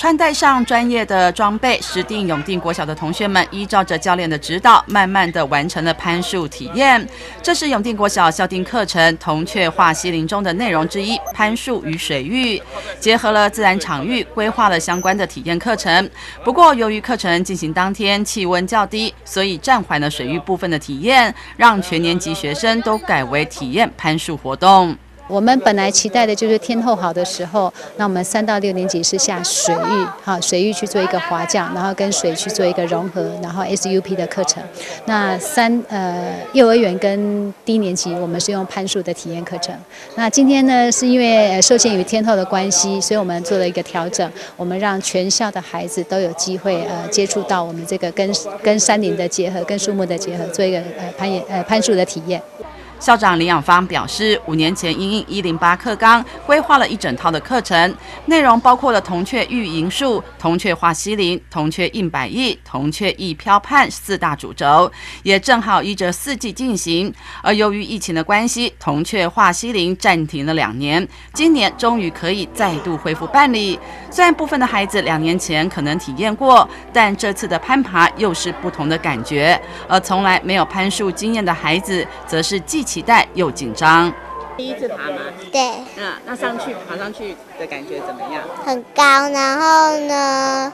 穿戴上专业的装备，石定永定国小的同学们依照着教练的指导，慢慢的完成了攀树体验。这是永定国小校定课程“铜雀化西林”中的内容之一——攀树与水域，结合了自然场域，规划了相关的体验课程。不过，由于课程进行当天气温较低，所以暂缓了水域部分的体验，让全年级学生都改为体验攀树活动。我们本来期待的就是天后好的时候，那我们三到六年级是下水域，哈，水域去做一个滑降，然后跟水去做一个融合，然后 SUP 的课程。那三呃幼儿园跟低年级我们是用攀树的体验课程。那今天呢是因为受限于天后的关系，所以我们做了一个调整，我们让全校的孩子都有机会呃接触到我们这个跟跟山林的结合、跟树木的结合，做一个呃攀岩呃攀树的体验。校长林养芳表示，五年前因应一零八课纲规划了一整套的课程，内容包括了铜雀玉银树、铜雀化西林、铜雀印百亿、铜雀一飘盼四大主轴，也正好依着四季进行。而由于疫情的关系，铜雀化西林暂停了两年，今年终于可以再度恢复办理。虽然部分的孩子两年前可能体验过，但这次的攀爬又是不同的感觉。而从来没有攀树经验的孩子，则是既期待又紧张。第一次爬吗？对，嗯，那上去爬上去的感觉怎么样？很高，然后呢，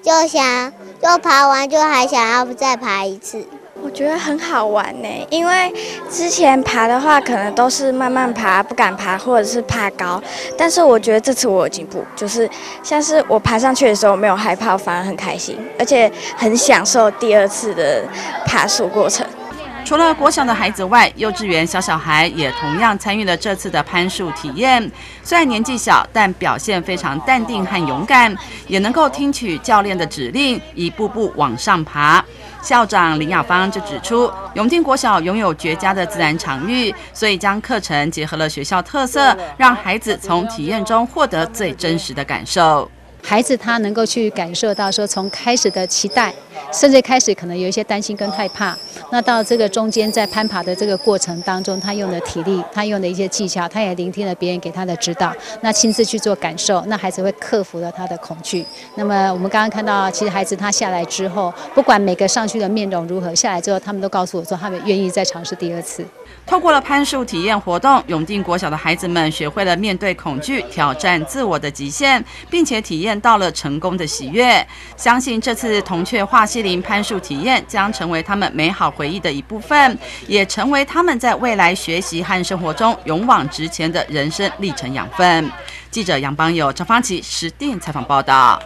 就想就爬完就还想要再爬一次。我觉得很好玩呢，因为之前爬的话可能都是慢慢爬，不敢爬或者是怕高，但是我觉得这次我有进步，就是像是我爬上去的时候没有害怕，反而很开心，而且很享受第二次的爬树过程。除了国小的孩子外，幼稚园小小孩也同样参与了这次的攀树体验。虽然年纪小，但表现非常淡定和勇敢，也能够听取教练的指令，一步步往上爬。校长林雅芳就指出，永定国小拥有绝佳的自然场域，所以将课程结合了学校特色，让孩子从体验中获得最真实的感受。孩子他能够去感受到说，从开始的期待。甚至开始可能有一些担心跟害怕，那到这个中间在攀爬的这个过程当中，他用的体力，他用的一些技巧，他也聆听了别人给他的指导，那亲自去做感受，那孩子会克服了他的恐惧。那么我们刚刚看到，其实孩子他下来之后，不管每个上去的面容如何，下来之后他们都告诉我说，他们愿意再尝试第二次。透过了攀树体验活动，永定国小的孩子们学会了面对恐惧、挑战自我的极限，并且体验到了成功的喜悦。相信这次铜雀化西林攀树体验将成为他们美好回忆的一部分，也成为他们在未来学习和生活中勇往直前的人生历程养分。记者杨邦友、张方琪实地采访报道。